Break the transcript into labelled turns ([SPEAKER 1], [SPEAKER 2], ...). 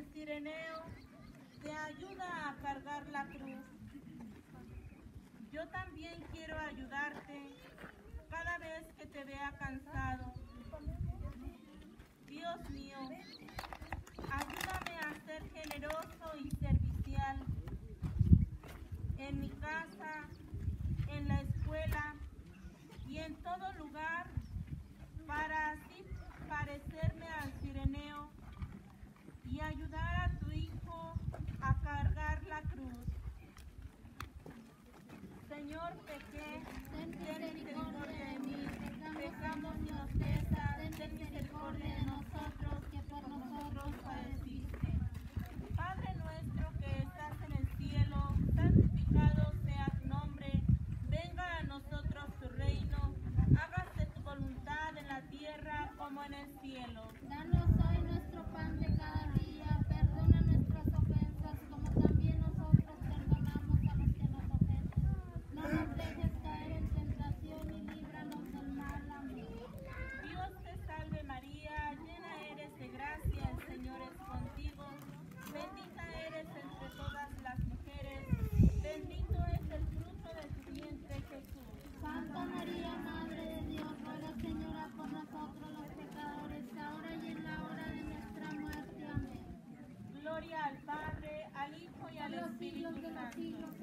[SPEAKER 1] el Cireneo te ayuda a cargar la cruz. Yo también quiero ayudarte cada vez que te vea cansado. Dios mío, ayúdame a ser generoso y servicial. En mi casa, en la escuela y en todo lugar
[SPEAKER 2] hello. los siglos de los siglos.